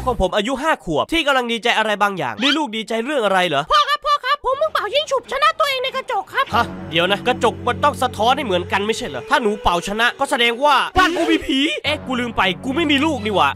กของผมอายุ 5 ขวบ ที่กำลังดีใจอะไรบางอย่างนี่ลูกดีใจเรื่องอะไรเหรอพ่อครับพ่อครับผมมึงเป่ายิงฉุบชนะตัวเองในกระจกครับฮะเดี๋ยวนะกระจกมันต้องสะท้อนให้เหมือนกันไม่ใช่เหรอถ้าหนูเป่าชนะก็แสดงว่าบ้านกูมีผีเอ๊ะกูลืมไปกูไม่มีลูกนี่หว่า